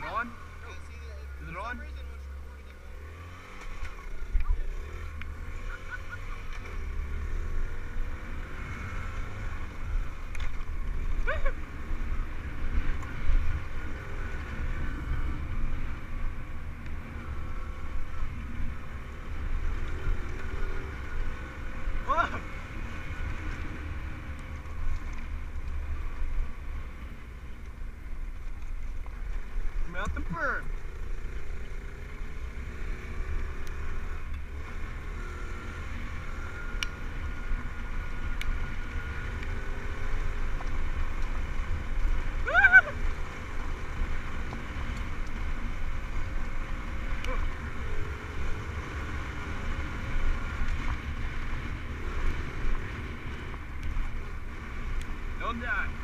it on? Is it on? Super! Ah! Don't die.